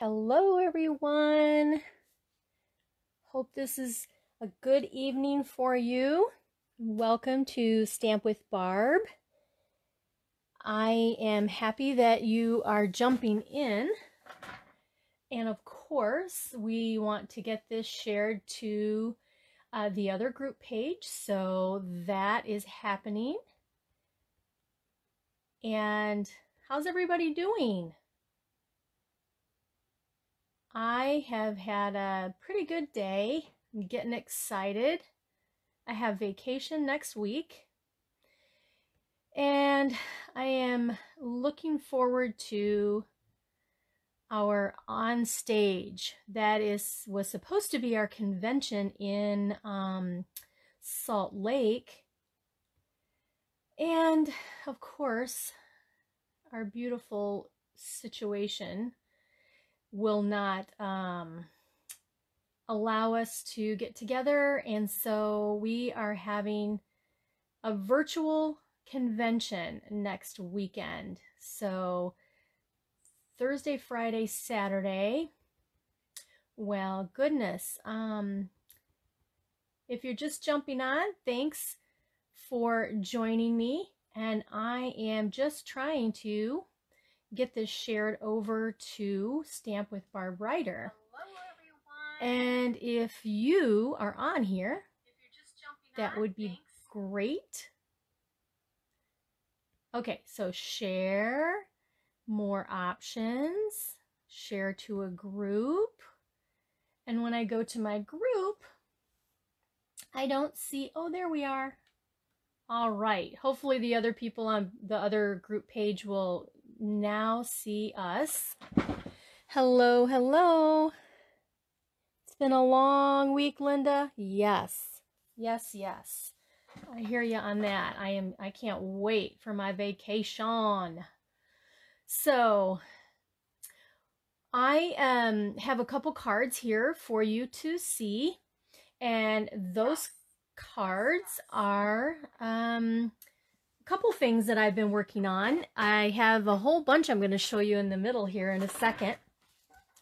Hello, everyone. Hope this is a good evening for you. Welcome to Stamp with Barb. I am happy that you are jumping in. And of course, we want to get this shared to uh, the other group page. So that is happening. And how's everybody doing? I have had a pretty good day. I'm getting excited. I have vacation next week. And I am looking forward to our on stage. That is was supposed to be our convention in um, Salt Lake. And of course, our beautiful situation will not um, allow us to get together. And so we are having a virtual convention next weekend. So Thursday, Friday, Saturday. Well, goodness. Um, if you're just jumping on, thanks for joining me. And I am just trying to get this shared over to Stamp with Barb Rider. And if you are on here, that would be thanks. great. Okay, so share, more options, share to a group. And when I go to my group, I don't see, oh, there we are. All right. Hopefully the other people on the other group page will now see us. Hello, hello. It's been a long week, Linda. Yes, yes, yes. I hear you on that. I am. I can't wait for my vacation. So, I um have a couple cards here for you to see, and those cards are um couple things that I've been working on. I have a whole bunch I'm going to show you in the middle here in a second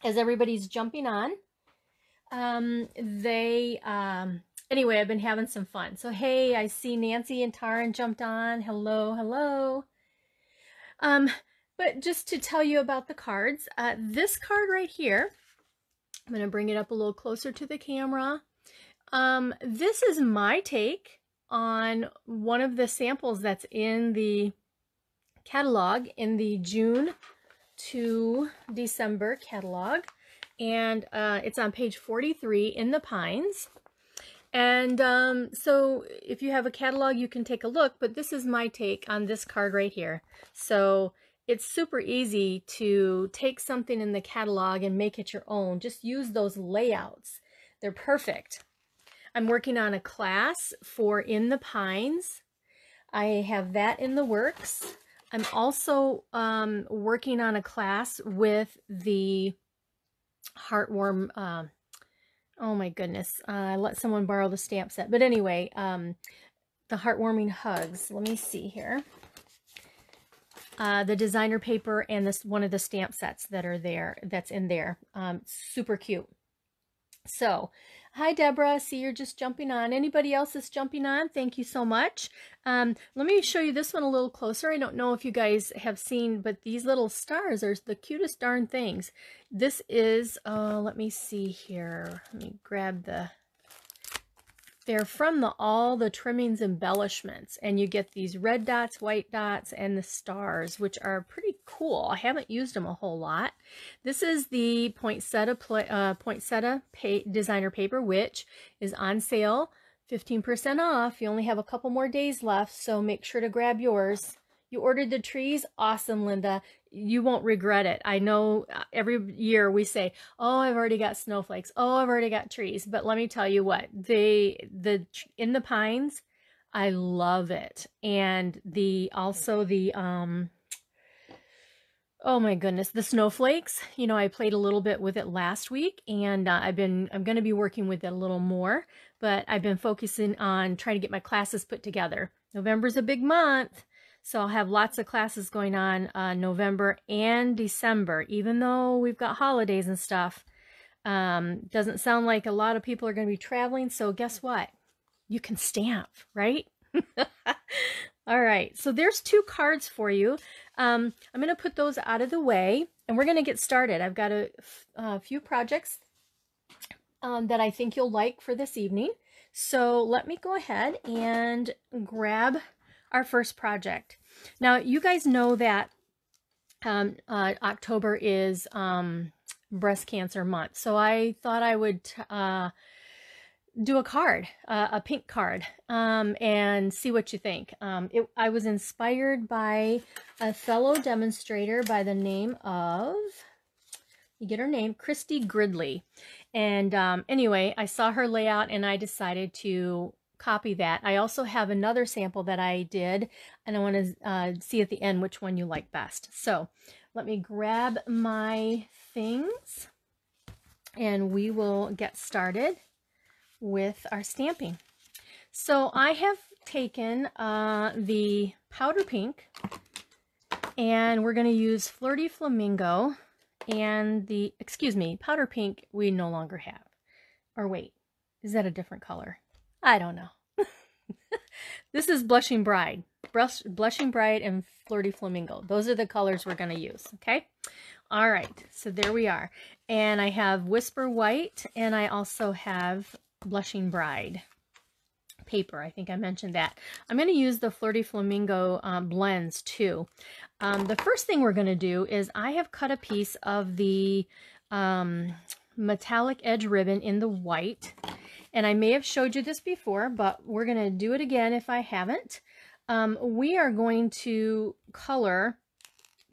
as everybody's jumping on. Um, they, um, anyway, I've been having some fun. So, hey, I see Nancy and Taran jumped on. Hello, hello. Um, but just to tell you about the cards, uh, this card right here, I'm going to bring it up a little closer to the camera. Um, this is my take on one of the samples that's in the catalog in the June to December catalog. And uh, it's on page 43 in the Pines. And um, so if you have a catalog, you can take a look, but this is my take on this card right here. So it's super easy to take something in the catalog and make it your own. Just use those layouts. They're perfect. I'm working on a class for In the Pines. I have that in the works. I'm also um, working on a class with the Heartwarm. Uh, oh my goodness. Uh, I let someone borrow the stamp set. But anyway, um, the Heartwarming Hugs. Let me see here. Uh, the designer paper and this one of the stamp sets that are there, that's in there. Um, super cute. So Hi, Deborah. See, you're just jumping on. Anybody else is jumping on? Thank you so much. Um, let me show you this one a little closer. I don't know if you guys have seen, but these little stars are the cutest darn things. This is, uh, let me see here. Let me grab the they're from the all the trimmings embellishments, and you get these red dots, white dots, and the stars, which are pretty cool. I haven't used them a whole lot. This is the Poinsettia, uh, Poinsettia designer paper, which is on sale, 15% off. You only have a couple more days left, so make sure to grab yours. You ordered the trees? Awesome, Linda. You won't regret it. I know uh, every year we say, "Oh, I've already got snowflakes. Oh, I've already got trees." But let me tell you what, they the in the pines, I love it. And the also the um Oh my goodness, the snowflakes. You know, I played a little bit with it last week and uh, I've been I'm going to be working with it a little more, but I've been focusing on trying to get my classes put together. November's a big month. So I'll have lots of classes going on uh, November and December, even though we've got holidays and stuff. Um, doesn't sound like a lot of people are going to be traveling. So guess what? You can stamp, right? All right, so there's two cards for you. Um, I'm going to put those out of the way and we're going to get started. I've got a, a few projects um, that I think you'll like for this evening. So let me go ahead and grab our first project. Now, you guys know that um, uh, October is um, breast cancer month. So I thought I would uh, do a card, uh, a pink card, um, and see what you think. Um, it, I was inspired by a fellow demonstrator by the name of, you get her name, Christy Gridley. And um, anyway, I saw her layout and I decided to copy that. I also have another sample that I did and I want to uh, see at the end which one you like best. So let me grab my things and we will get started with our stamping. So I have taken uh, the powder pink and we're going to use Flirty Flamingo and the, excuse me, powder pink we no longer have. Or wait, is that a different color? I don't know. this is Blushing Bride. Blushing Bride and Flirty Flamingo. Those are the colors we're going to use, okay? All right, so there we are. And I have Whisper White, and I also have Blushing Bride paper. I think I mentioned that. I'm going to use the Flirty Flamingo um, blends too. Um, the first thing we're going to do is I have cut a piece of the um, metallic edge ribbon in the white. And I may have showed you this before, but we're going to do it again if I haven't. Um, we are going to color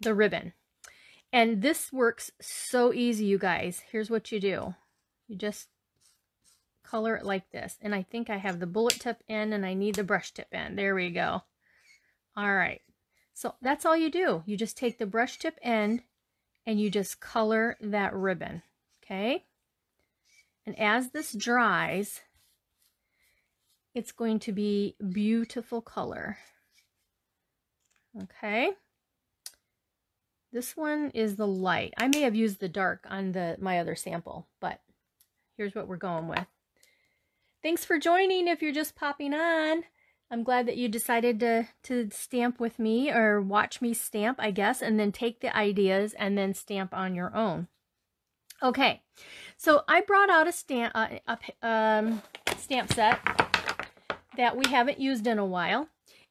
the ribbon. And this works so easy, you guys. Here's what you do. You just color it like this. And I think I have the bullet tip in and I need the brush tip end. There we go. All right. So that's all you do. You just take the brush tip end and you just color that ribbon. Okay. And as this dries, it's going to be beautiful color. Okay. This one is the light. I may have used the dark on the my other sample, but here's what we're going with. Thanks for joining if you're just popping on. I'm glad that you decided to, to stamp with me or watch me stamp, I guess, and then take the ideas and then stamp on your own. Okay, so I brought out a stamp, uh, a, um, stamp set that we haven't used in a while,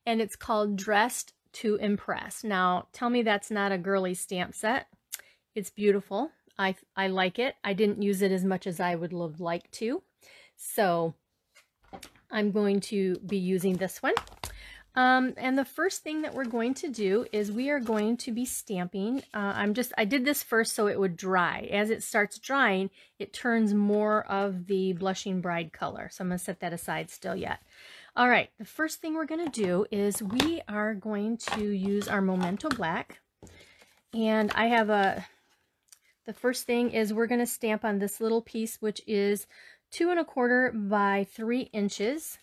and it's called Dressed to Impress. Now, tell me that's not a girly stamp set. It's beautiful. I, I like it. I didn't use it as much as I would have liked to. So I'm going to be using this one. Um, and the first thing that we're going to do is we are going to be stamping. Uh, I'm just, I did this first so it would dry. As it starts drying, it turns more of the Blushing Bride color. So I'm going to set that aside still yet. All right, the first thing we're going to do is we are going to use our Memento Black. And I have a, the first thing is we're going to stamp on this little piece, which is two and a quarter by three inches.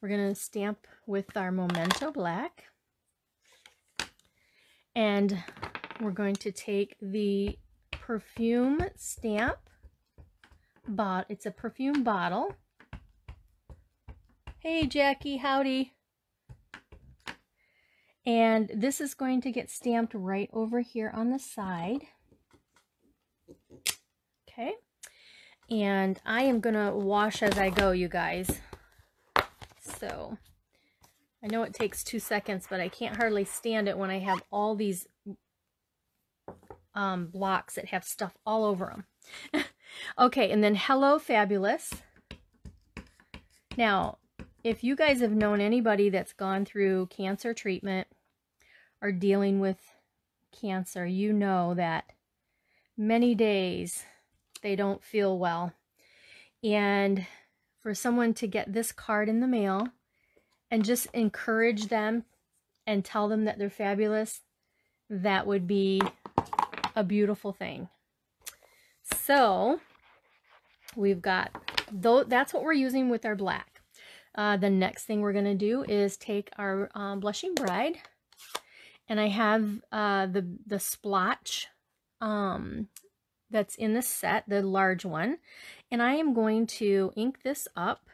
We're going to stamp with our Memento Black. And we're going to take the perfume stamp. Bot it's a perfume bottle. Hey, Jackie, howdy. And this is going to get stamped right over here on the side. Okay. And I am going to wash as I go, you guys. So, I know it takes two seconds, but I can't hardly stand it when I have all these um, blocks that have stuff all over them. okay, and then Hello Fabulous. Now, if you guys have known anybody that's gone through cancer treatment or dealing with cancer, you know that many days they don't feel well. And for someone to get this card in the mail and just encourage them and tell them that they're fabulous, that would be a beautiful thing. So we've got, though that's what we're using with our black. uh, the next thing we're going to do is take our um, Blushing Bride. And I have uh, the, the splotch um, that's in the set, the large one. And I am going to ink this up.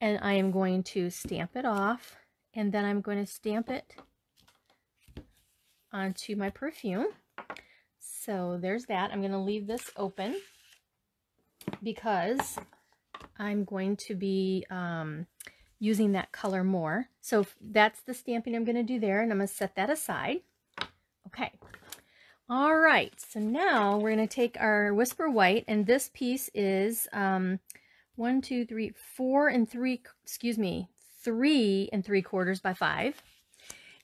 And I am going to stamp it off. And then I'm going to stamp it onto my perfume. So there's that. I'm going to leave this open because I'm going to be um, using that color more. So that's the stamping I'm going to do there, and I'm going to set that aside. Okay. All right, so now we're going to take our Whisper White, and this piece is um, one, two, three, four and three, excuse me, three and three quarters by five.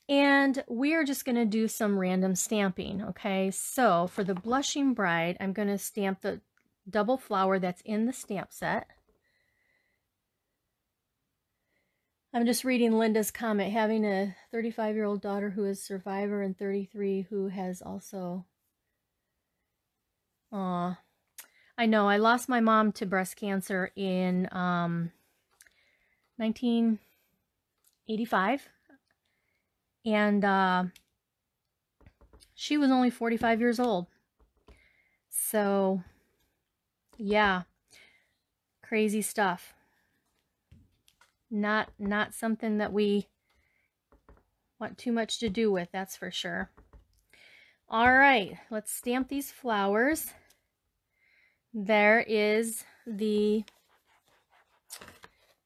And we are just going to do some random stamping, okay? So for the Blushing Bride, I'm going to stamp the double flower that's in the stamp set. I'm just reading Linda's comment, having a 35-year-old daughter who is survivor and 33 who has also... Aw. I know, I lost my mom to breast cancer in um, 1985. And uh, she was only 45 years old. So, yeah, crazy stuff. Not not something that we want too much to do with, that's for sure. All right, let's stamp these flowers. There is the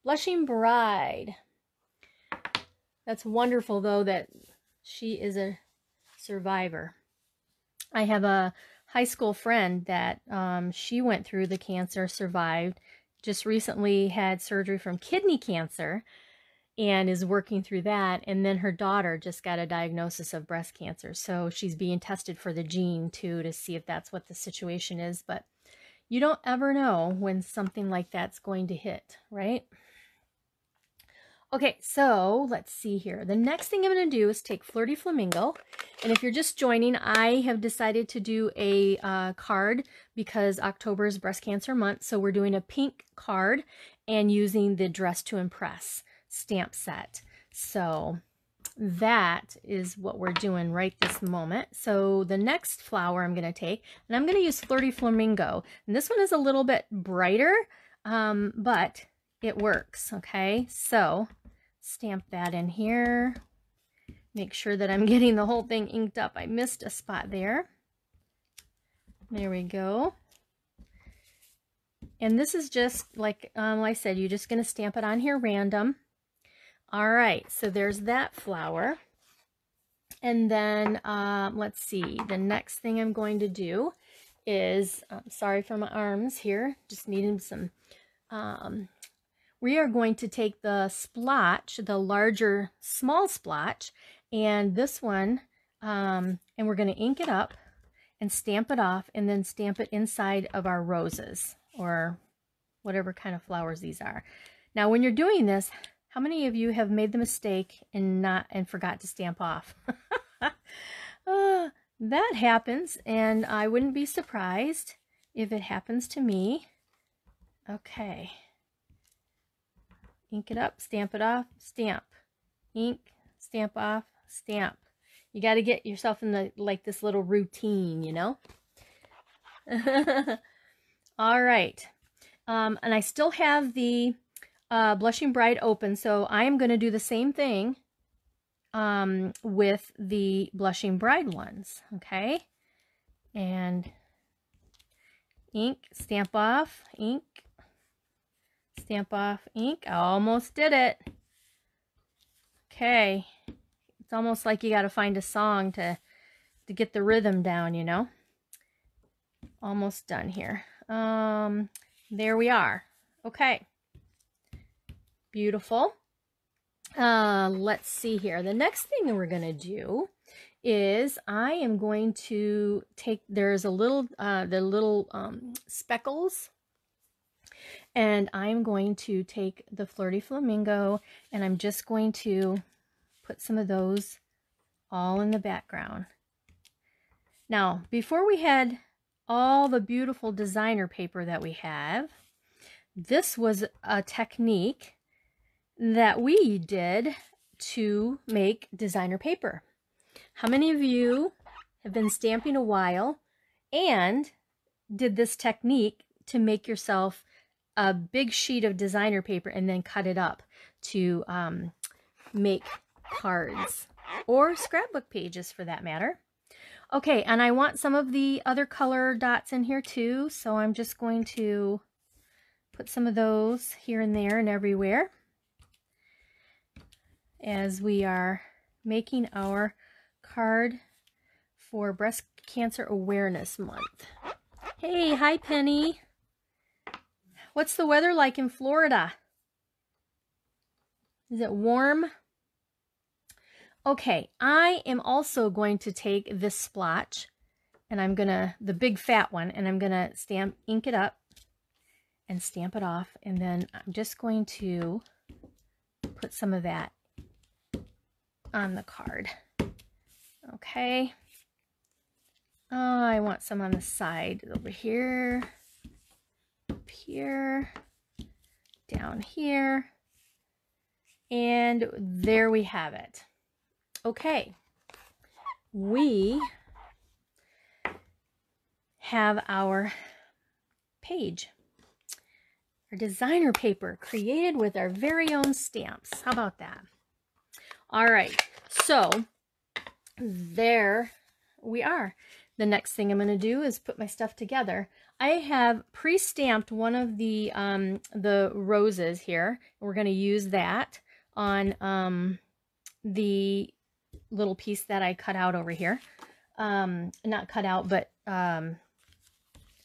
Blushing Bride. That's wonderful, though, that she is a survivor. I have a high school friend that um, she went through the cancer, survived, just recently had surgery from kidney cancer and is working through that. And then her daughter just got a diagnosis of breast cancer. So she's being tested for the gene too to see if that's what the situation is. But you don't ever know when something like that's going to hit, right? Okay, so let's see here. The next thing I'm going to do is take Flirty Flamingo. And if you're just joining, I have decided to do a uh, card because October is breast cancer month. So we're doing a pink card and using the Dressed to Impress stamp set. So that is what we're doing right this moment. So the next flower I'm going to take, and I'm going to use Flirty Flamingo. And this one is a little bit brighter, um, but it works, okay? So Stamp that in here. Make sure that I'm getting the whole thing inked up. I missed a spot there. There we go. And this is just, like um, I said, you're just going to stamp it on here random. All right, so there's that flower. And then, um, let's see, the next thing I'm going to do is, um, sorry for my arms here, just needing some um, we are going to take the splotch, the larger small splotch, and this one, um, and we're going to ink it up and stamp it off and then stamp it inside of our roses or whatever kind of flowers these are. Now, when you're doing this, how many of you have made the mistake and not and forgot to stamp off? uh, that happens, and I wouldn't be surprised if it happens to me. Okay ink it up, stamp it off, stamp, ink, stamp off, stamp. You got to get yourself in the like this little routine, you know? All right. Um, and I still have the uh, Blushing Bride open, so I am going to do the same thing um, with the Blushing Bride ones, okay? And ink, stamp off, ink, Stamp off ink. I almost did it. Okay. It's almost like you got to find a song to, to get the rhythm down, you know. Almost done here. Um, there we are. Okay. Beautiful. Uh, let's see here. The next thing that we're going to do is I am going to take, there's a little, uh, the little um, speckles and I'm going to take the Flirty Flamingo and I'm just going to put some of those all in the background. Now, before we had all the beautiful designer paper that we have, this was a technique that we did to make designer paper. How many of you have been stamping a while and did this technique to make yourself a big sheet of designer paper and then cut it up to um, make cards or scrapbook pages for that matter. Okay, and I want some of the other color dots in here too, so I'm just going to put some of those here and there and everywhere as we are making our card for Breast Cancer Awareness Month. Hey, hi Penny. What's the weather like in Florida? Is it warm? Okay, I am also going to take this splotch and I'm gonna, the big fat one, and I'm gonna stamp, ink it up and stamp it off. And then I'm just going to put some of that on the card. Okay. Oh, I want some on the side over here, here, down here. And there we have it. Okay, we have our page, our designer paper created with our very own stamps. How about that? All right, so there we are. The next thing I'm going to do is put my stuff together. I have pre-stamped one of the um, the roses here. We're going to use that on um, the little piece that I cut out over here. Um, not cut out, but um,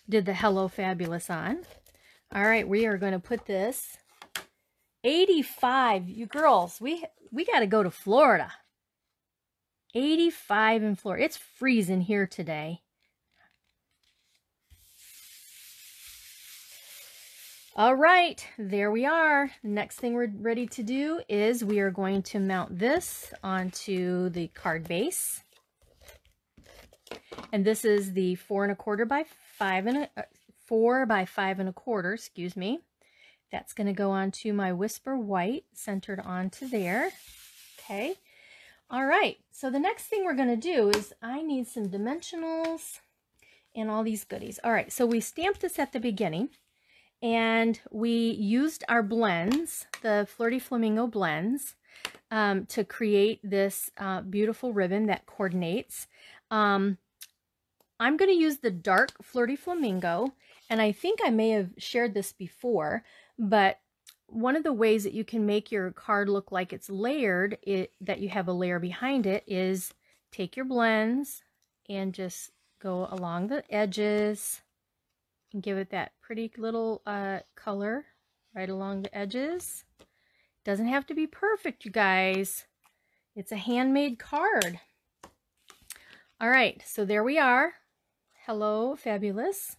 did the Hello Fabulous on. All right, we are going to put this 85. You girls, we we got to go to Florida. 85 in Florida. It's freezing here today. All right, there we are. Next thing we're ready to do is we are going to mount this onto the card base. And this is the four and a quarter by five and a, uh, four by five and a quarter, excuse me. That's going to go onto my Whisper White centered onto there. Okay. All right. So the next thing we're going to do is I need some dimensionals and all these goodies. All right. So we stamped this at the beginning and we used our blends, the Flirty Flamingo blends, um, to create this uh, beautiful ribbon that coordinates. Um, I'm going to use the dark Flirty Flamingo, and I think I may have shared this before, but one of the ways that you can make your card look like it's layered, it, that you have a layer behind it, is take your blends and just go along the edges and give it that pretty little uh, color right along the edges. Doesn't have to be perfect, you guys. It's a handmade card. All right, so there we are. Hello, fabulous.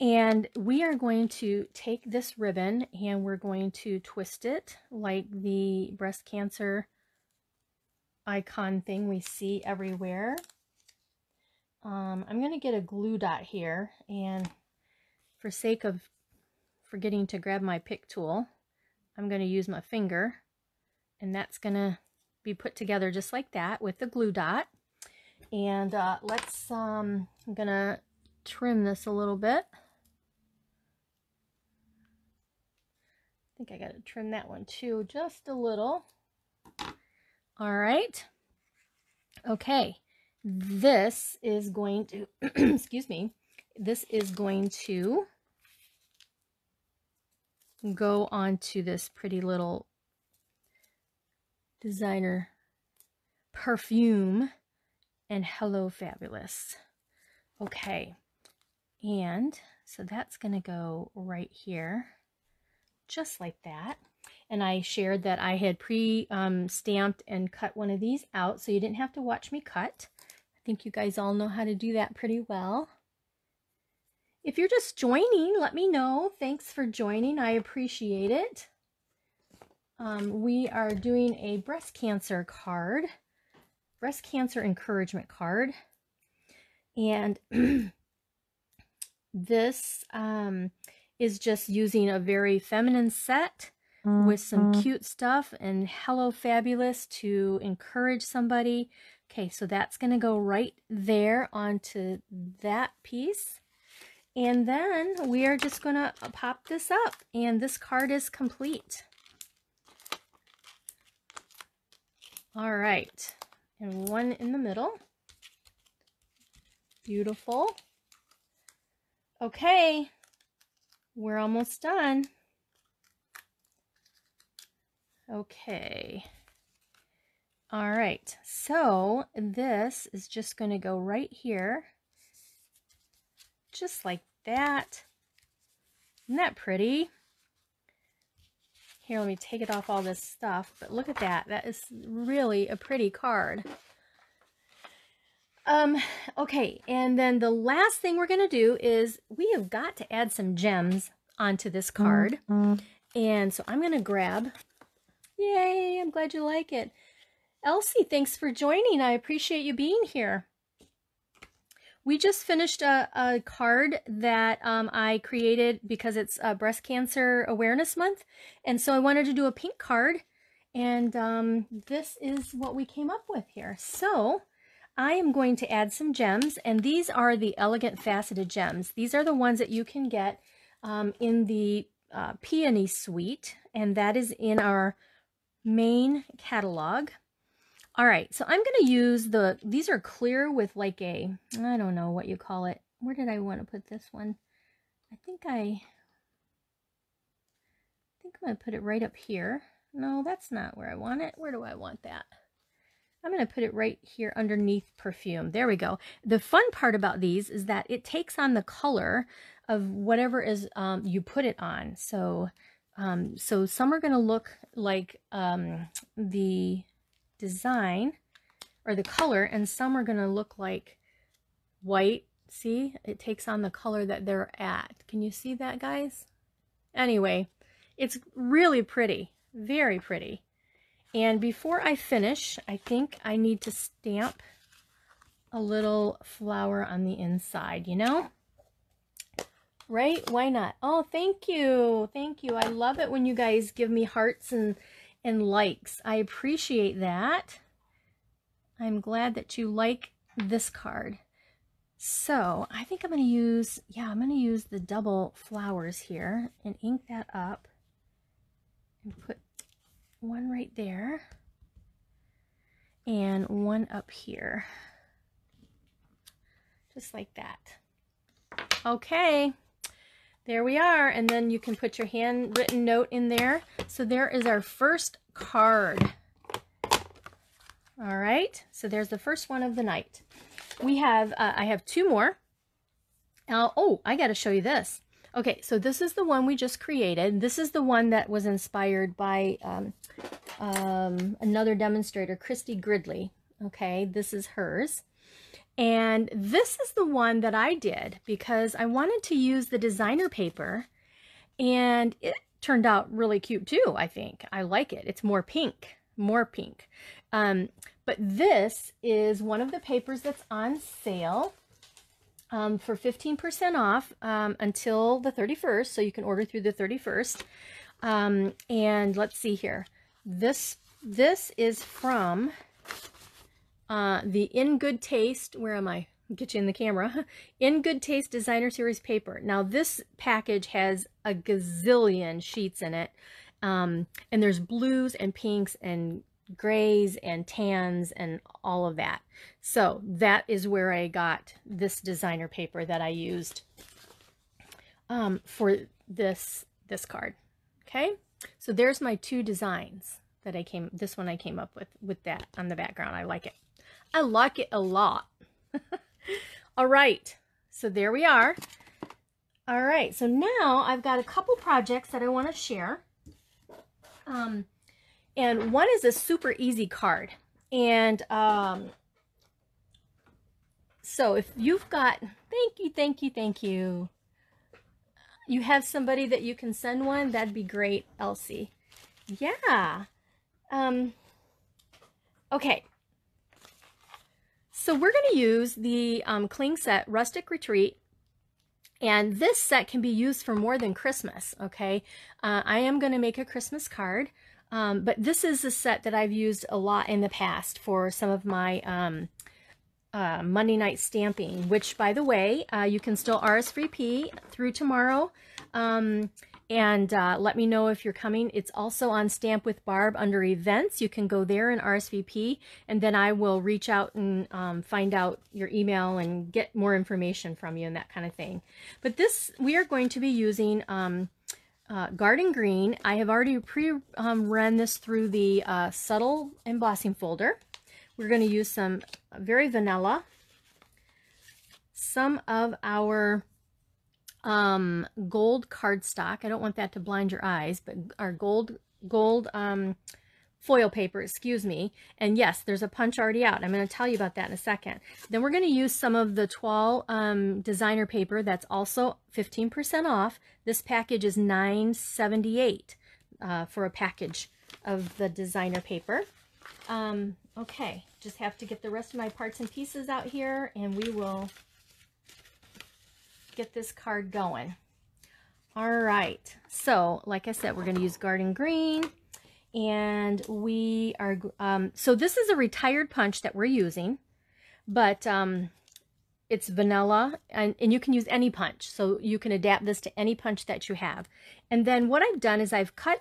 And we are going to take this ribbon and we're going to twist it like the breast cancer icon thing we see everywhere. Um, I'm going to get a glue dot here and for sake of forgetting to grab my pick tool, I'm going to use my finger and that's going to be put together just like that with the glue dot. And uh, let's, um, I'm going to trim this a little bit. I think I got to trim that one too, just a little. All right. Okay. This is going to, excuse me, this is going to go on to this pretty little designer perfume and Hello Fabulous. Okay, and so that's going to go right here, just like that. And I shared that I had pre-stamped um, and cut one of these out, so you didn't have to watch me cut. I think you guys all know how to do that pretty well. If you're just joining, let me know. Thanks for joining. I appreciate it. Um, we are doing a breast cancer card, breast cancer encouragement card. And this um, is just using a very feminine set with some Mhm. cute stuff and Hello Fabulous to encourage somebody. Okay, so that's going to go right there onto that piece. And then we are just going to pop this up and this card is complete. All right, and one in the middle. Beautiful. Okay, we're almost done. Okay. All right, so this is just going to go right here, just like that. Isn't that pretty? Here, let me take it off all this stuff, but look at that. That is really a pretty card. Um, okay, and then the last thing we're going to do is we have got to add some gems onto this card. Mhm. And so I'm going to grab, yay, I'm glad you like it. Elsie, thanks for joining. I appreciate you being here. We just finished a, a card that um, I created because it's uh, Breast Cancer Awareness Month. And so I wanted to do a pink card. And um, this is what we came up with here. So I am going to add some gems. And these are the Elegant Faceted Gems. These are the ones that you can get um, in the uh, Peony Suite. And that is in our main catalog. All right, so I'm going to use the, these are clear with like a, I don't know what you call it. Where did I want to put this one? I think I, I think I'm going to put it right up here. No, that's not where I want it. Where do I want that? I'm going to put it right here underneath perfume. There we go. The fun part about these is that it takes on the color of whatever is um, you put it on. So, um, so some are going to look like um, the design or the color and some are going to look like white. See, it takes on the color that they're at. Can you see that, guys? Anyway, it's really pretty, very pretty. And before I finish, I think I need to stamp a little flower on the inside, you know? Right? Why not? Oh, thank you. Thank you. I love it when you guys give me hearts and, and likes. I appreciate that. I'm glad that you like this card. So I think I'm going to use, yeah, I'm going to use the double flowers here and ink that up and put one right there and one up here. Just like that. Okay, there we are. And then you can put your handwritten note in there. So there is our first card. All right, so there's the first one of the night. We have, uh, I have two more. Uh, oh, I got to show you this. Okay, so this is the one we just created. This is the one that was inspired by um, um, another demonstrator, Christy Gridley. Okay, this is hers. And this is the one that I did because I wanted to use the designer paper and it turned out really cute too, I think. I like it. It's more pink, more pink. Um, but this is one of the papers that's on sale um, for 15% off um, until the 31st. So you can order through the 31st. Um, and let's see here. This, this is from uh, the In Good Taste. Where am I? Get you in the camera. In Good Taste Designer Series paper. Now this package has a gazillion sheets in it. Um, and there's blues and pinks and grays and tans and all of that. So that is where I got this designer paper that I used um, for this this card. Okay, so there's my two designs that I came. This one I came up with with that on the background. I like it. I like it a lot. all right, so there we are. All right, so now I've got a couple projects that I want to share. Um, and one is a super easy card. And um, so if you've got, thank you, thank you, thank you. You have somebody that you can send one, that'd be great, Elsie. Yeah. Um, okay. So we're going to use the um, Cling Set Rustic Retreat. And this set can be used for more than Christmas, okay? Uh, I am going to make a Christmas card, um, but this is a set that I've used a lot in the past for some of my um, uh, Monday night stamping, which, by the way, uh, you can still RSVP through tomorrow. Um, and uh, let me know if you're coming. It's also on Stamp with Barb under events. You can go there and RSVP, and then I will reach out and um, find out your email and get more information from you and that kind of thing. But this, we are going to be using um, uh, Garden Green. I have already pre-run um, this through the uh, Subtle Embossing folder. We're going to use some very vanilla, some of our um, gold cardstock. I don't want that to blind your eyes, but our gold gold um, foil paper, excuse me. And yes, there's a punch already out. I'm going to tell you about that in a second. Then we're going to use some of the Toile um, designer paper that's also 15% off. This package is $9.78 uh, for a package of the designer paper. Um, okay, just have to get the rest of my parts and pieces out here and we will get this card going. All right, so like I said, we're going to use Garden Green, and we are, um, so this is a retired punch that we're using, but um, it's vanilla, and, and you can use any punch, so you can adapt this to any punch that you have. And then what I've done is I've cut,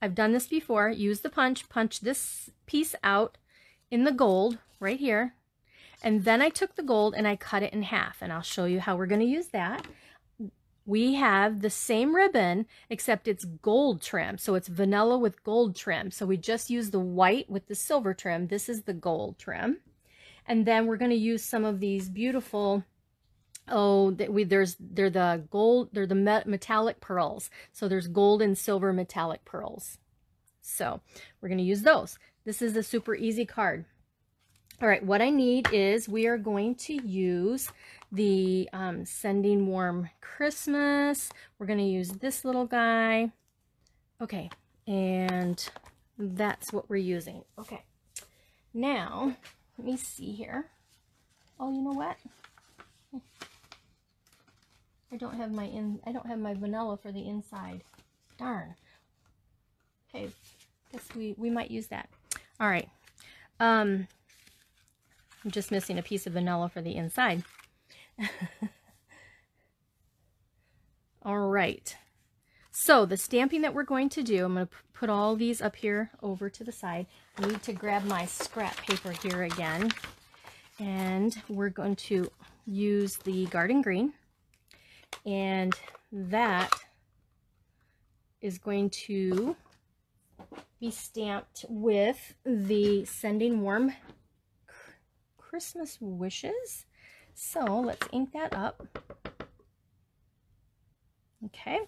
I've done this before, use the punch, punch this piece out in the gold right here, and then I took the gold and I cut it in half and I'll show you how we're going to use that. We have the same ribbon except it's gold trim. So it's vanilla with gold trim. So we just use the white with the silver trim. This is the gold trim. And then we're going to use some of these beautiful oh that we there's they're the gold they're the metallic pearls so there's gold and silver metallic pearls so we're going to use those this is a super easy card all right, what I need is we are going to use the um, Sending Warm Christmas. We're going to use this little guy. Okay, and that's what we're using. Okay, now let me see here. Oh, you know what? I don't have my in. I don't have my vanilla for the inside. Darn. Okay, guess we we might use that. All right. Um, I'm just missing a piece of vanilla for the inside. all right. So the stamping that we're going to do, I'm going to put all these up here over to the side. I need to grab my scrap paper here again. And we're going to use the garden green. And that is going to be stamped with the Sending Warm Christmas wishes. So let's ink that up. Okay,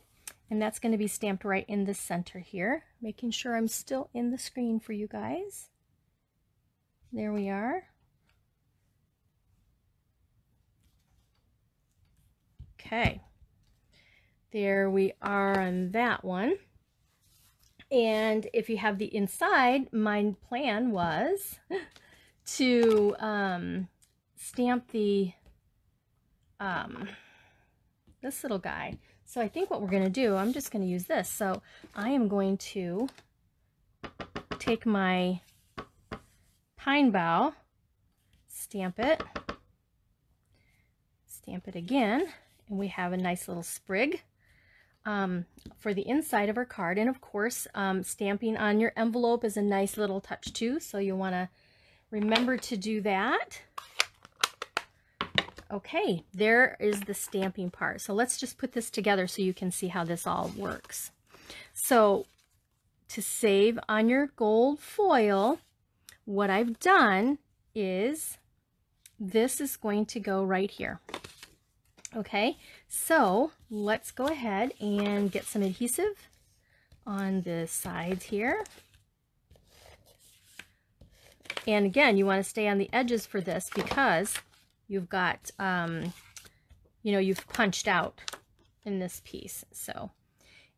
and that's going to be stamped right in the center here, making sure I'm still in the screen for you guys. There we are. Okay, there we are on that one. And if you have the inside, my plan was to um, stamp the um, this little guy. So I think what we're going to do, I'm just going to use this. So I am going to take my pine bough, stamp it, stamp it again, and we have a nice little sprig um, for the inside of our card. And of course, um, stamping on your envelope is a nice little touch too, so you want to Remember to do that. Okay, there is the stamping part. So let's just put this together so you can see how this all works. So to save on your gold foil, what I've done is this is going to go right here. Okay, so let's go ahead and get some adhesive on the sides here. And again, you want to stay on the edges for this because you've got, um, you know, you've punched out in this piece. So,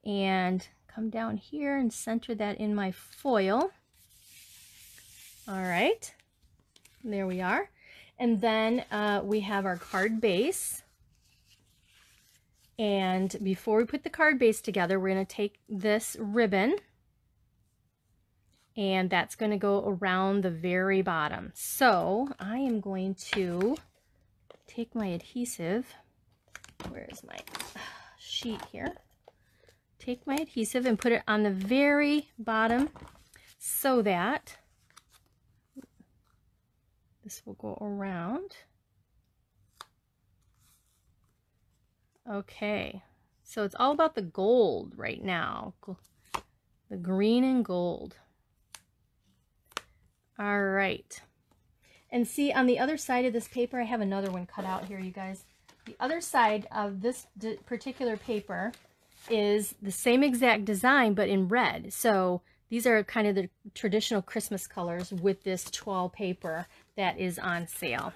and come down here and center that in my foil. All right, there we are. And then uh, we have our card base. And before we put the card base together, we're going to take this ribbon and that's going to go around the very bottom. So I am going to take my adhesive. Where is my sheet here? Take my adhesive and put it on the very bottom so that this will go around. Okay, so it's all about the gold right now. The green and gold. All right. And see, on the other side of this paper, I have another one cut out here, you guys. The other side of this particular paper is the same exact design, but in red. So these are kind of the traditional Christmas colors with this toile paper that is on sale.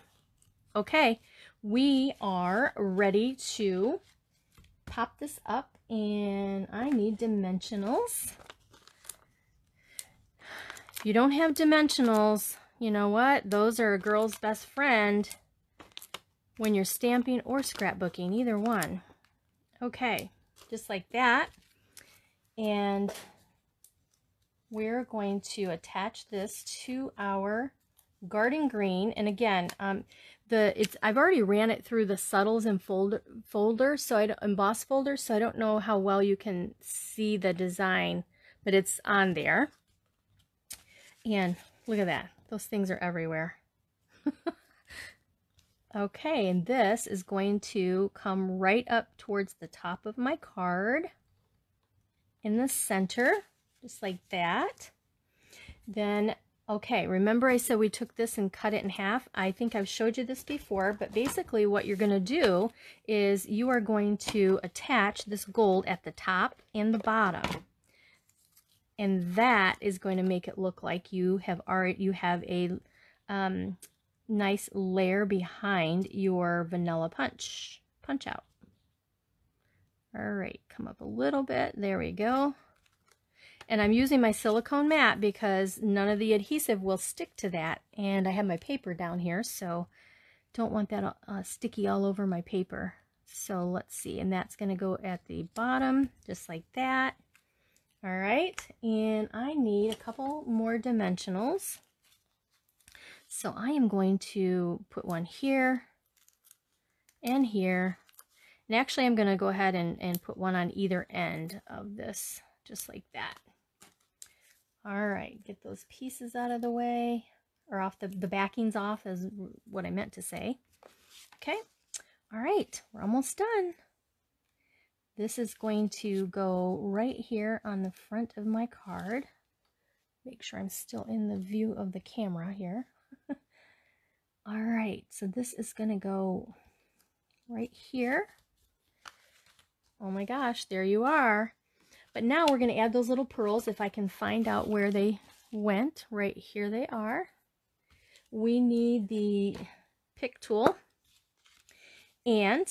Okay, we are ready to pop this up and I need dimensionals. If you don't have dimensionals, you know what? Those are a girl's best friend when you're stamping or scrapbooking, either one. Okay, just like that. And we're going to attach this to our garden green. And again, um, the it's I've already ran it through the subtles and folder folder, so I emboss folder, so I don't know how well you can see the design, but it's on there. And look at that. Those things are everywhere. okay, and this is going to come right up towards the top of my card in the center, just like that. Then, okay, remember I said we took this and cut it in half? I think I've showed you this before, but basically what you're going to do is you are going to attach this gold at the top and the bottom and that is going to make it look like you have already you have a um, nice layer behind your vanilla punch punch out. All right come up a little bit. There we go. And I'm using my silicone mat because none of the adhesive will stick to that. And I have my paper down here so don't want that uh, sticky all over my paper. So let's see. And that's going to go at the bottom just like that all right, and I need a couple more dimensionals. So I am going to put one here and here. And actually I'm going to go ahead and, and put one on either end of this, just like that. All right, get those pieces out of the way, or off the, the backings off is what I meant to say. Okay, all right, we're almost done. This is going to go right here on the front of my card. Make sure I'm still in the view of the camera here. All right, so this is going to go right here. Oh my gosh, there you are. But now we're going to add those little pearls if I can find out where they went. Right here they are. We need the pick tool. And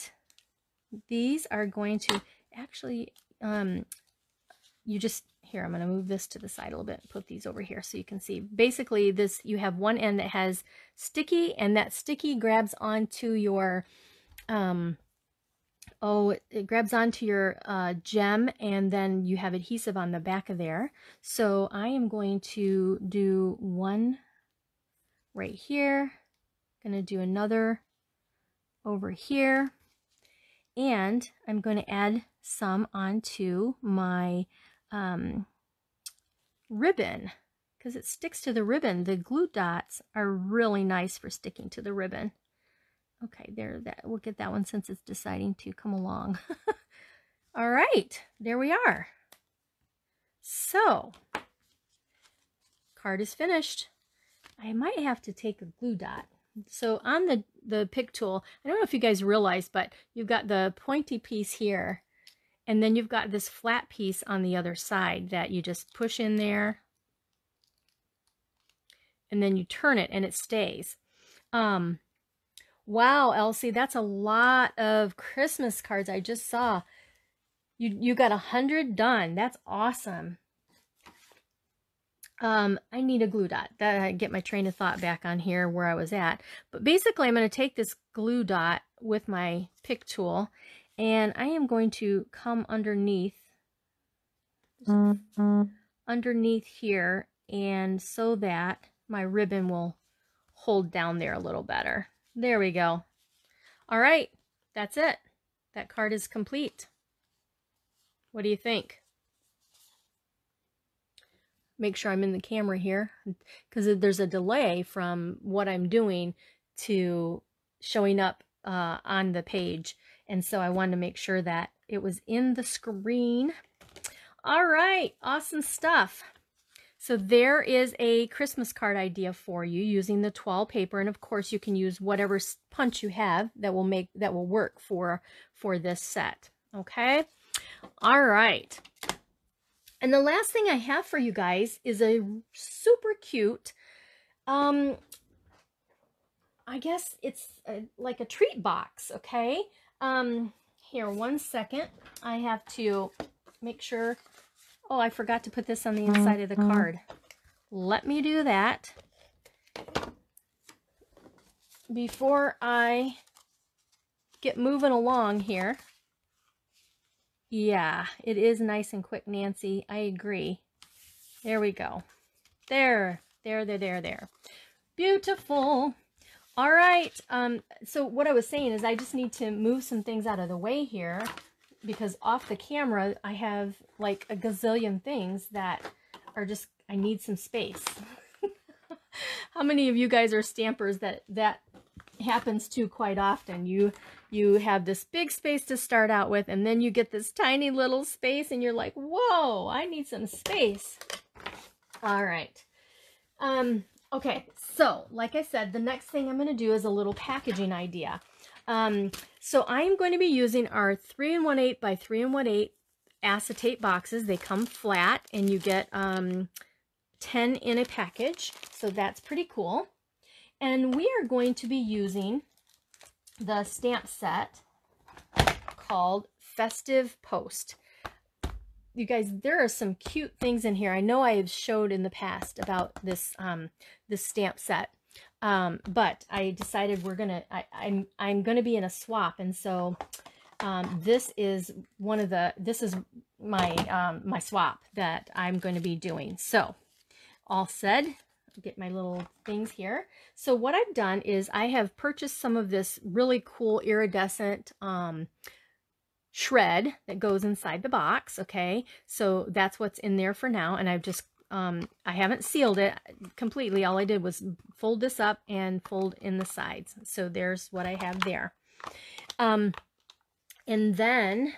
these are going to actually, um, you just, here, I'm going to move this to the side a little bit, put these over here so you can see. Basically, this you have one end that has sticky, and that sticky grabs onto your, um, oh, it, grabs onto your uh, gem, and then you have adhesive on the back of there. So I am going to do one right here, going to do another over here, and I'm going to add some onto my um, ribbon because it sticks to the ribbon. The glue dots are really nice for sticking to the ribbon. Okay, there, that we'll get that one since it's deciding to come along. All right, there we are. So, card is finished. I might have to take a glue dot so on the, the pick tool, I don't know if you guys realize, but you've got the pointy piece here, and then you've got this flat piece on the other side that you just push in there, and then you turn it and it stays. Um, wow, Elsie, that's a lot of Christmas cards I just saw. You, you got a hundred done. That's awesome. Um, I need a glue dot. That I get my train of thought back on here where I was at. But basically, I'm going to take this glue dot with my pick tool, And I am going to come underneath, underneath here, and so that my ribbon will hold down there a little better. There we go. All right, that's it. That card is complete. What do you think? Make sure I'm in the camera here because there's a delay from what I'm doing to showing up uh, on the page. And so I wanted to make sure that it was in the screen. All right, awesome stuff. So there is a Christmas card idea for you using the toile paper. And of course you can use whatever punch you have that will make that will work for for this set. Okay. All right. And the last thing I have for you guys is a super cute um I guess it's a, like a treat box, okay? Um, here, one second. I have to make sure. Oh, I forgot to put this on the inside of the mm-hmm. card. Let me do that before I get moving along here. Yeah, it is nice and quick, Nancy. I agree. There we go. There, there, there, there, there. Beautiful. All right. Um, so what I was saying is I just need to move some things out of the way here because off the camera, I have like a gazillion things that are just, I need some space. How many of you guys are stampers that that happens to quite often? You you have this big space to start out with and then you get this tiny little space and you're like, whoa, I need some space. All right. Um, Okay, so like I said, the next thing I'm going to do is a little packaging idea. Um, so I'm going to be using our 3 and 1 8 by 3 and 1 8 acetate boxes. They come flat and you get um, 10 in a package. So that's pretty cool. And we are going to be using the stamp set called Festive Post you guys, there are some cute things in here. I know I have showed in the past about this um, this stamp set, um, but I decided we're gonna I, I'm I'm gonna be in a swap, and so um, this is one of the this is my um, my swap that I'm going to be doing. So all said, get my little things here. So what I've done is I have purchased some of this really cool iridescent um, shred that goes inside the box, okay? So that's what's in there for now, and I've just, um, I haven't sealed it completely. All I did was fold this up and fold in the sides. So there's what I have there. Um, and then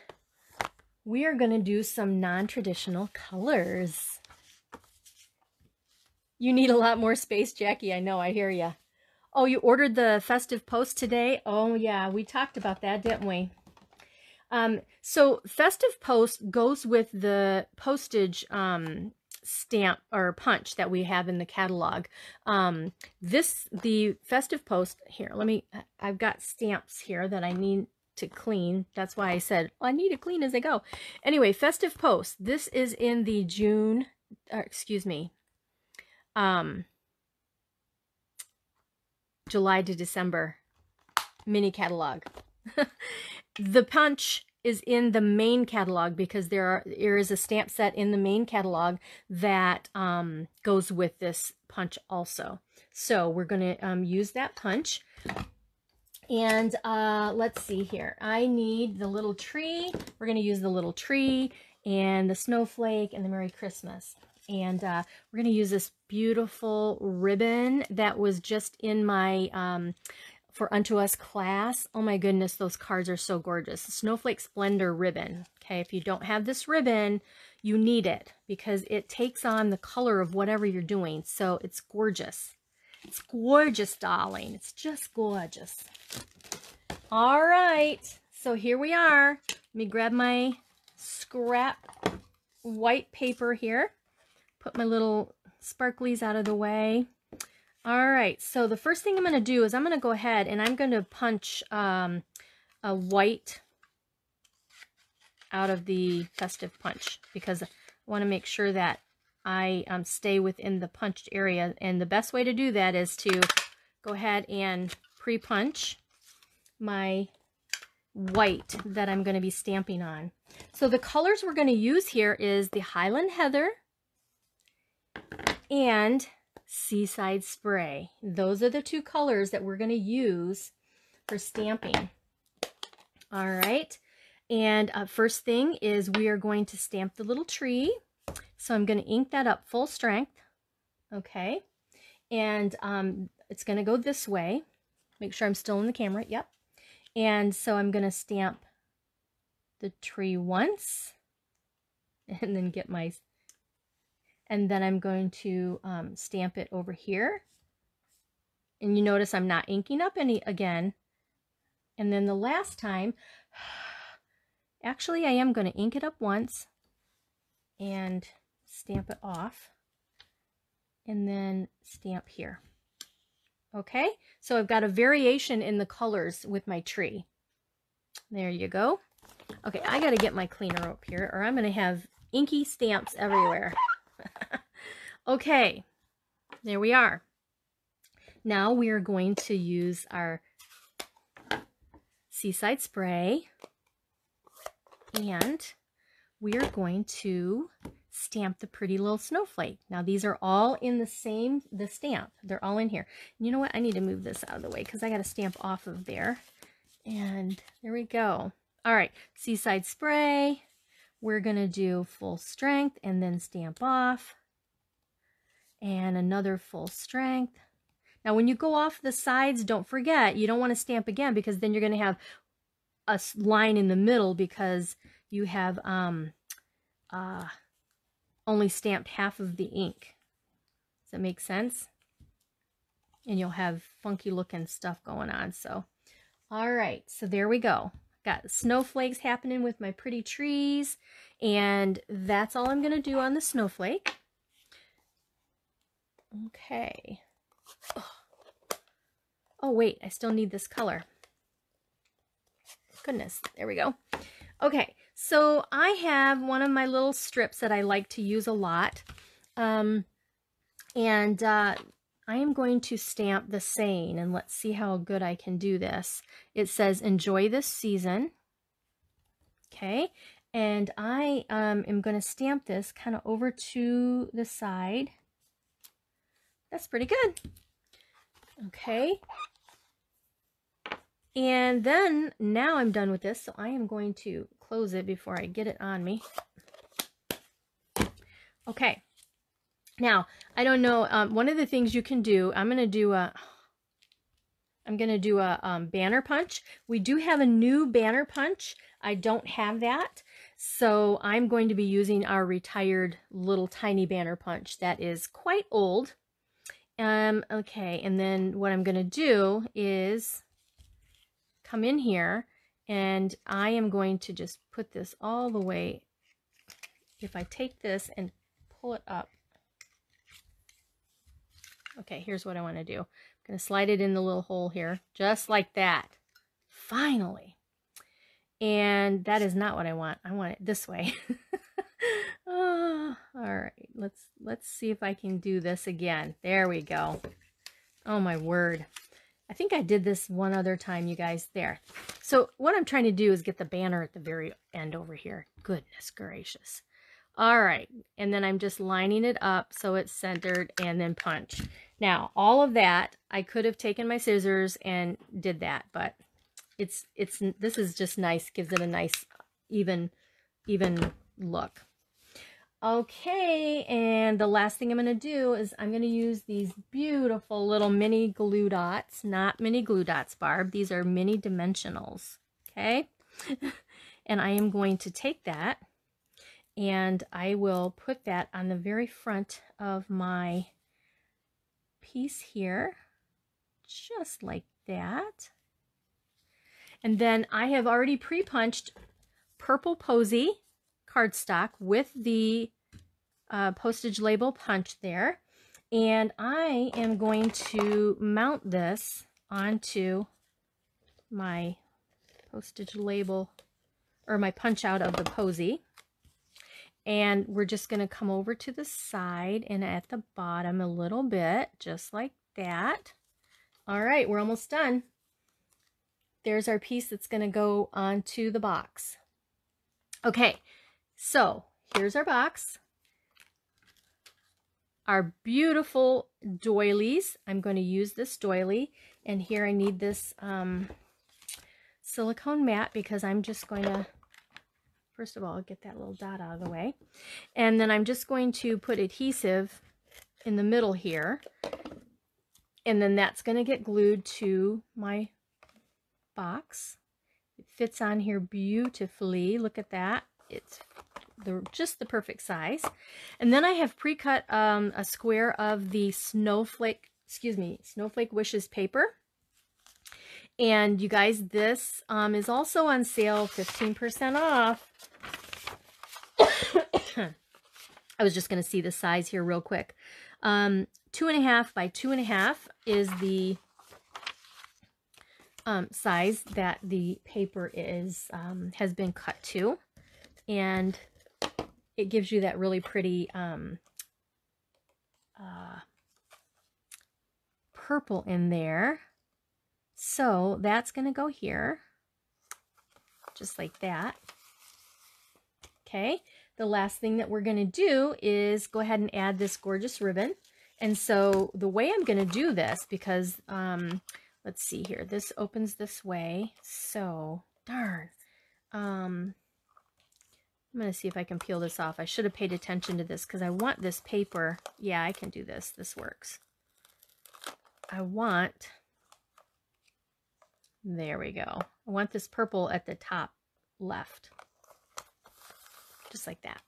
we are going to do some non-traditional colors. You need a lot more space, Jackie. I know, I hear you. Oh, you ordered the festive post today? Oh, yeah, we talked about that, didn't we? Um, so Festive Post goes with the postage um, stamp or punch that we have in the catalog. Um, this, the Festive Post, here, let me, I've got stamps here that I need to clean. That's why I said, I need to clean as I go. Anyway, Festive Post, this is in the June, excuse me, um, July to December mini catalog. The punch is in the main catalog because there are there is a stamp set in the main catalog that um, goes with this punch also. So we're going to um, use that punch. And uh, let's see here. I need the little tree. We're going to use the little tree and the snowflake and the Merry Christmas. And uh, we're going to use this beautiful ribbon that was just in my um, for Unto Us class. Oh my goodness, those cards are so gorgeous. Snowflake Splendor ribbon. Okay, if you don't have this ribbon, you need it because it takes on the color of whatever you're doing. So it's gorgeous. It's gorgeous, darling. It's just gorgeous. All right, so here we are. Let me grab my scrap white paper here. Put my little sparklies out of the way. All right, so the first thing I'm going to do is I'm going to go ahead and I'm going to punch um, a white out of the festive punch because I want to make sure that I um, stay within the punched area. And the best way to do that is to go ahead and pre-punch my white that I'm going to be stamping on. So the colors we're going to use here is the Highland Heather and Seaside Spray. Those are the two colors that we're going to use for stamping. All right. And uh, first thing is we are going to stamp the little tree. So I'm going to ink that up full strength. Okay. And um, it's going to go this way. Make sure I'm still in the camera. Yep. And so I'm going to stamp the tree once and then get my, and then I'm going to um, stamp it over here. And you notice I'm not inking up any again. And then the last time, actually I am going to ink it up once and stamp it off and then stamp here. Okay, so I've got a variation in the colors with my tree. There you go. Okay, I got to get my cleaner up here or I'm going to have inky stamps everywhere. okay, there we are. Now we are going to use our Seaside Spray and we are going to stamp the pretty little snowflake. Now these are all in the same, the stamp. They're all in here. You know what? I need to move this out of the way because I got to stamp off of there. And there we go. All right, Seaside Spray. We're going to do full strength and then stamp off. And another full strength. Now, when you go off the sides, don't forget, you don't want to stamp again because then you're going to have a line in the middle because you have um, uh, only stamped half of the ink. Does that make sense? And you'll have funky looking stuff going on. So, all right. So there we go. Got snowflakes happening with my pretty trees. And that's all I'm going to do on the snowflake. Okay. Oh. wait. I still need this color. Goodness. There we go. Okay, so I have one of my little strips that I like to use a lot. Um, and uh, I am going to stamp the saying, and let's see how good I can do this. It says, enjoy this season. Okay, and I um, am going to stamp this kind of over to the side. That's pretty good. Okay, and then now I'm done with this, so I am going to close it before I get it on me. Okay. Now, I don't know, um, one of the things you can do, I'm going to do a, I'm going to do a um, banner punch. We do have a new banner punch. I don't have that. So I'm going to be using our retired little tiny banner punch that is quite old. Um, okay, and then what I'm going to do is come in here and I am going to just put this all the way. If I take this and pull it up. Okay, here's what I want to do. I'm going to slide it in the little hole here, just like that. Finally. And that is not what I want. I want it this way. oh, all right, let's let's see if I can do this again. There we go. Oh my word. I think I did this one other time, you guys. There. So what I'm trying to do is get the banner at the very end over here. Goodness gracious. All right. And then I'm just lining it up so it's centered and then punch. Now, all of that, I could have taken my scissors and did that, but it's, it's, this is just nice. Gives it a nice, even, even look. Okay, and the last thing I'm going to do is I'm going to use these beautiful little mini glue dots, not mini glue dots, Barb. These are mini dimensionals, okay? and I am going to take that and I will put that on the very front of my piece here, just like that. And then I have already pre-punched purple posy cardstock with the uh, postage label punch there. And I am going to mount this onto my postage label or my punch out of the posy. And we're just going to come over to the side and at the bottom a little bit, just like that. All right, we're almost done. there's our piece that's going to go onto the box. Okay, so here's our box. Our beautiful doilies. I'm going to use this doily. And here I need this um, silicone mat because I'm just going to, first of all, get that little dot out of the way. And then I'm just going to put adhesive in the middle here. And then that's going to get glued to my box. It fits on here beautifully. Look at that. It's the just the perfect size. And then I have pre-cut um, a square of the snowflake, excuse me, snowflake wishes paper. And you guys, this um, is also on sale, 15% off. I was just going to see the size here real quick. Um, two and a half by two and a half is the um, size that the paper is um, has been cut to. And it gives you that really pretty um, uh, purple in there. So that's going to go here, just like that. Okay, the last thing that we're going to do is go ahead and add this gorgeous ribbon. And so the way I'm going to do this, because um, let's see here, this opens this way. So, darn. Um, I'm going to see if I can peel this off. I should have paid attention to this because I want this paper. Yeah, I can do this. This works. I want there we go. I want this purple at the top left. Just like that.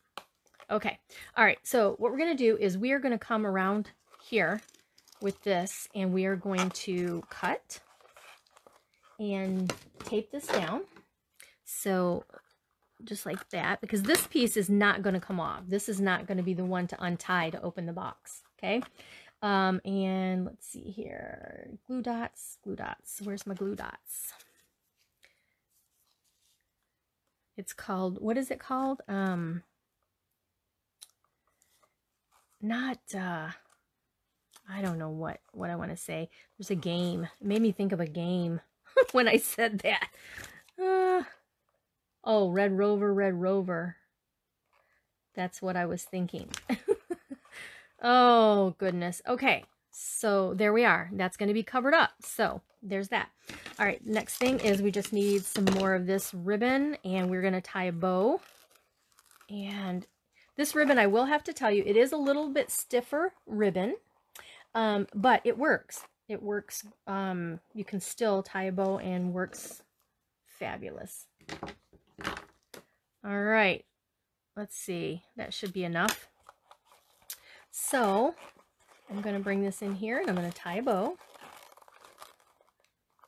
Okay. All right. So what we're going to do is we are going to come around here with this and we are going to cut and tape this down. So just like that, because this piece is not going to come off. This is not going to be the one to untie to open the box. Okay. Um, and let's see here. Glue dots, glue dots. Where's my glue dots? It's called, what is it called? Um, not, uh, I don't know what, what I want to say. There's a game. It made me think of a game when I said that. Uh, oh, Red Rover, Red Rover. That's what I was thinking. Oh, goodness. Okay, so there we are. That's going to be covered up. So there's that. All right, next thing is we just need some more of this ribbon, and we're going to tie a bow. And this ribbon, I will have to tell you, it is a little bit stiffer ribbon, um, but it works. It works. Um, you can still tie a bow and works fabulous. All right, let's see. That should be enough. So I'm going to bring this in here and I'm going to tie a bow.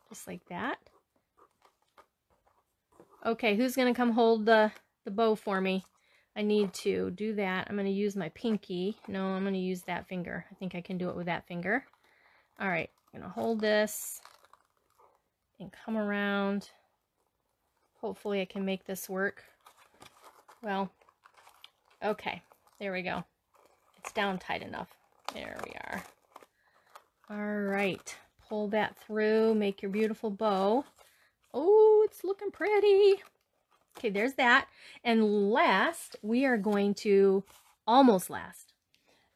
Just like that. Okay, who's going to come hold the, the bow for me? I need to do that. I'm going to use my pinky. No, I'm going to use that finger. I think I can do it with that finger. All right, I'm going to hold this and come around. Hopefully I can make this work. Well, okay, there we go. It's down tight enough. There we are. All right. Pull that through. Make your beautiful bow. Oh, it's looking pretty. Okay, there's that. And last, we are going to, almost last,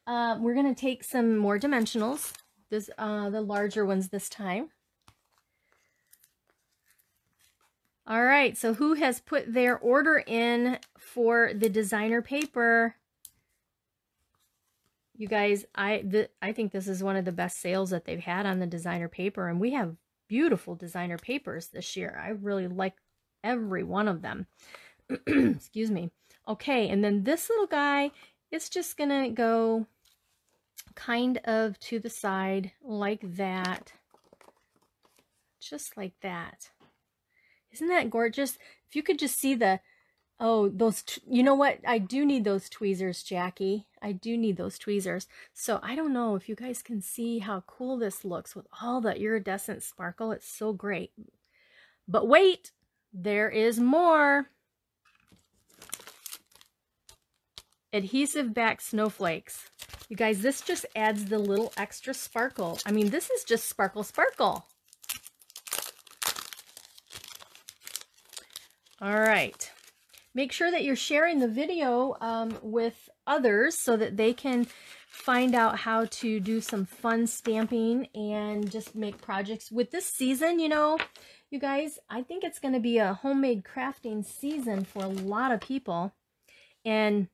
uh, we're going to take some more dimensionals. This, uh, the larger ones this time. All right, so who has put their order in for the designer paper? You guys, I the, I think this is one of the best sales that they've had on the designer paper. And we have beautiful designer papers this year. I really like every one of them. Excuse me. Okay, and then this little guy, it's just going to go kind of to the side like that. Just like that. Isn't that gorgeous? If you could just see the Oh, those, you know what? I do need those tweezers, Jackie. I do need those tweezers. So I don't know if you guys can see how cool this looks with all the iridescent sparkle. It's so great. But wait, there is more. Adhesive back snowflakes. You guys, this just adds the little extra sparkle. I mean, this is just sparkle sparkle. All right. Make sure that you're sharing the video um, with others so that they can find out how to do some fun stamping and just make projects. With this season, you know, you guys, I think it's going to be a homemade crafting season for a lot of people. And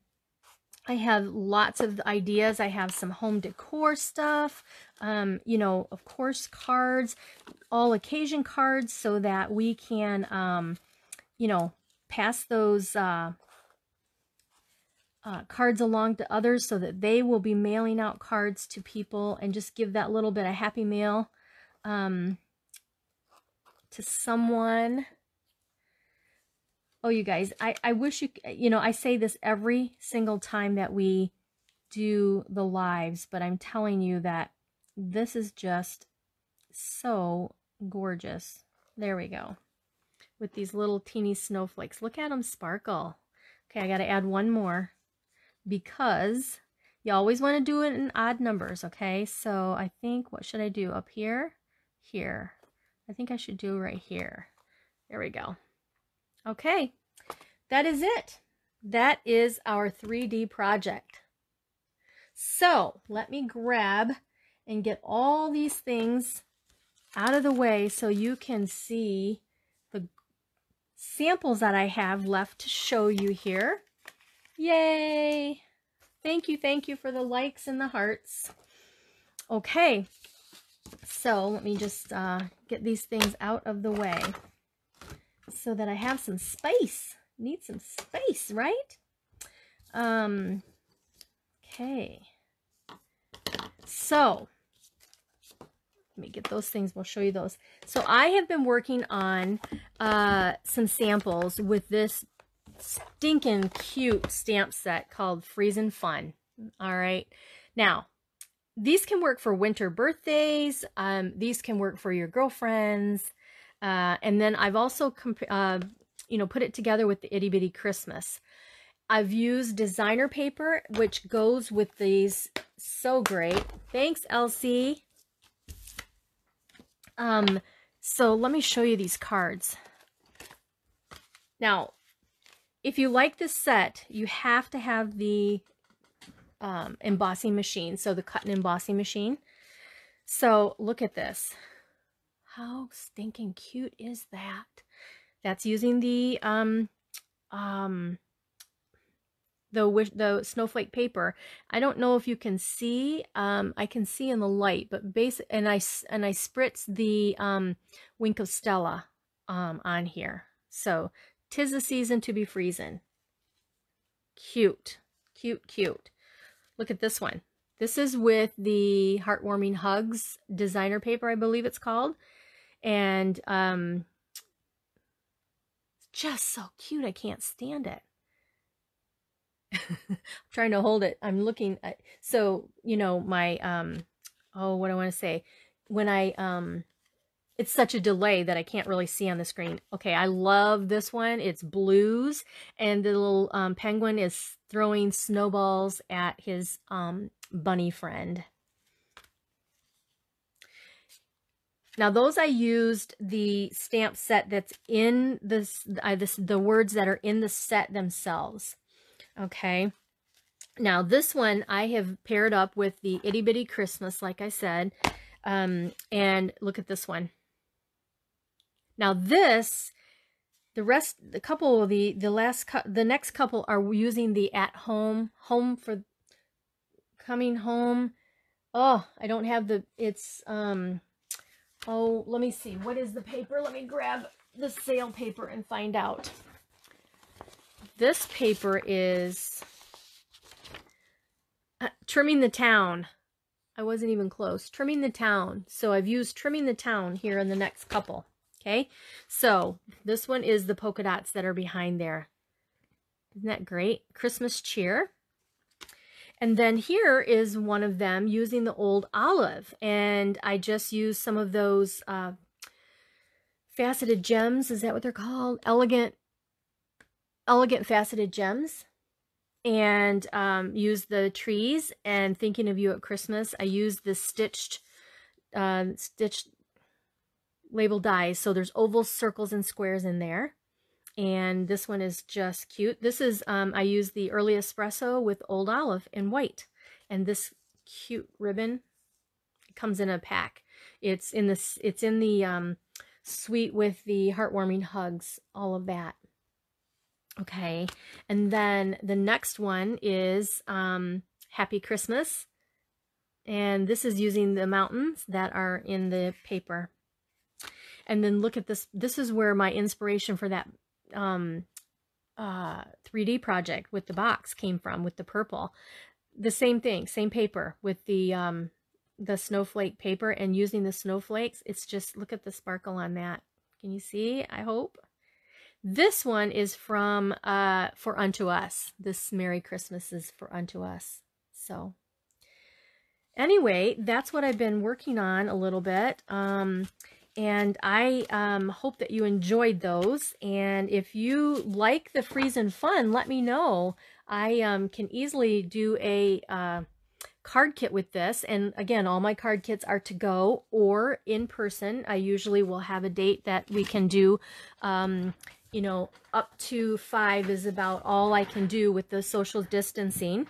I have lots of ideas. I have some home decor stuff, um, you know, of course, cards, all occasion cards so that we can, um, you know, pass those uh, uh, cards along to others so that they will be mailing out cards to people and just give that little bit of happy mail um, to someone. Oh, you guys, I, I wish you, you know, I say this every single time that we do the lives, but I'm telling you that this is just so gorgeous. There we go. With these little teeny snowflakes. Look at them sparkle. Okay, I got to add one more because you always want to do it in odd numbers, okay? So I think, what should I do? Up here? Here. I think I should do right here. There we go. Okay, that is it. That is our 3D project. So let me grab and get all these things out of the way so you can see samples that I have left to show you here. Yay! Thank you, thank you for the likes and the hearts. Okay, so let me just uh, get these things out of the way so that I have some space. Need some space, right? Um, okay. So, let me get those things. We'll show you those. So I have been working on uh, some samples with this stinking cute stamp set called Freezin' Fun. All right. Now, these can work for winter birthdays. Um, these can work for your girlfriends. Uh, and then I've also, uh, you know, put it together with the Itty Bitty Christmas. I've used designer paper, which goes with these so great. Thanks, Elsie. Um, so let me show you these cards. Now, if you like this set, you have to have the um, embossing machine, so the cut and embossing machine. So look at this. How stinking cute is that? That's using the um, um, the wish the snowflake paper. I don't know if you can see. Um, I can see in the light, but base and I and I spritz the um, wink of Stella um, on here. So tis the season to be freezing. Cute, cute, cute. Look at this one. This is with the Heartwarming Hugs designer paper, I believe it's called. And um, it's just so cute. I can't stand it. I'm trying to hold it. I'm looking at, so, you know, my, um, oh, what I want to say, when I, um, it's such a delay that I can't really see on the screen. Okay, I love this one. It's blues, and the little um, penguin is throwing snowballs at his um, bunny friend. Now those I used the stamp set that's in this, uh, this the words that are in the set themselves. Okay. Now this one I have paired up with the Itty Bitty Christmas, like I said. Um, and look at this one. Now this, the rest, the couple the, the last, the next couple are using the at home, home for coming home. Oh, I don't have the, it's, um, oh, let me see. What is the paper? Let me grab the sale paper and find out. This paper is uh, Trimming the Town. I wasn't even close. Trimming the Town. So I've used Trimming the Town here in the next couple. Okay, so this one is the polka dots that are behind there. Isn't that great? Christmas cheer. And then here is one of them using the old olive. And I just used some of those uh, faceted gems. Is that what they're called? Elegant, elegant faceted gems. And um, used the trees. And thinking of you at Christmas, I used the stitched, uh, stitched label dies. So there's ovals, circles, and squares in there. and this one is just cute. This is, um, I use the Early Espresso with Old Olive in white. And this cute ribbon comes in a pack. It's in this, it's in the um, sweet with the heartwarming hugs, all of that. Okay, and then the next one is um, Happy Christmas. And this is using the mountains that are in the paper. And then look at this. This is where my inspiration for that um, uh, 3D project with the box came from, with the purple. The same thing, same paper with the um, the snowflake paper and using the snowflakes. It's just, look at the sparkle on that. Can you see? I hope. This one is from uh, For Unto Us. This Merry Christmas is For Unto Us. So anyway, that's what I've been working on a little bit. Um, and I um, hope that you enjoyed those. And if you like the Freezin' Fun, let me know. I um, can easily do a uh, card kit with this. And again, all my card kits are to go or in person. I usually will have a date that we can do. Um, you know, up to five is about all I can do with the social distancing.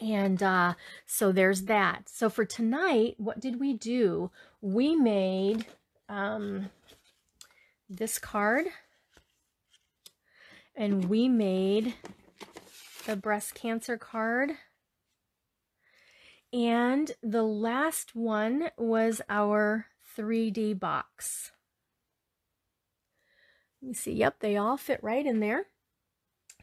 And uh, so there's that. So for tonight, what did we do? We made um, this card. And we made the breast cancer card. And the last one was our 3D box. Me see. Yep, they all fit right in there.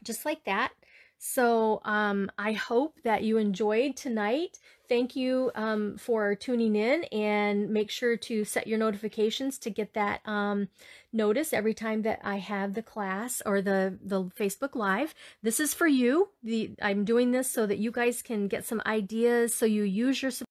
Just like that. So um, I hope that you enjoyed tonight. Thank you um, for tuning in and make sure to set your notifications to get that um, notice every time that I have the class or the, the Facebook Live. This is for you. The, I'm doing this so that you guys can get some ideas so you use your